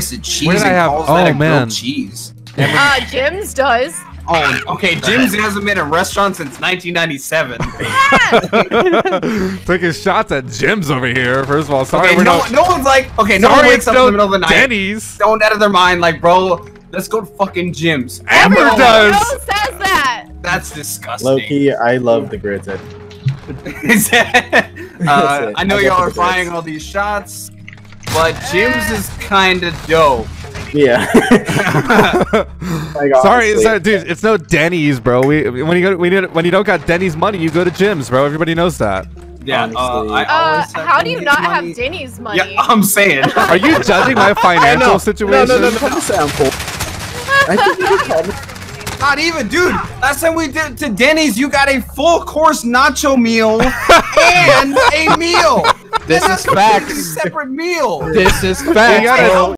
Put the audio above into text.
slice of cheese Where did I have- calls oh, that a man. grilled cheese. Uh, Jim's does. Oh, okay. Jim's hasn't been in a restaurant since 1997. Taking shots at Jim's over here. First of all, sorry Okay, we're no, not. no one's like, okay, no one sorry, wakes it's up no in the middle of the night, Denny's. don't out of their mind, like, bro, let's go to fucking Jim's. Amber Bro, does. Who says that? That's disgusting. Low key, I love the grits. Ed. Is that- uh. I know y'all are the buying all these shots, but Jim's is kind of dope. Yeah. Like, Sorry, honestly, sorry, dude. It's no Denny's, bro. We when you go when you, when you don't got Denny's money, you go to Jim's, bro. Everybody knows that. Yeah, uh, I Uh, always have how do you not money. have Denny's money? Yeah, I'm saying. Are you judging my financial know. situation? No, no, no, no. Sound cool. I think you called. Not even, dude. Last time we did to Denny's, you got a full course nacho meal and a meal. This is facts. Separate meal. This is facts.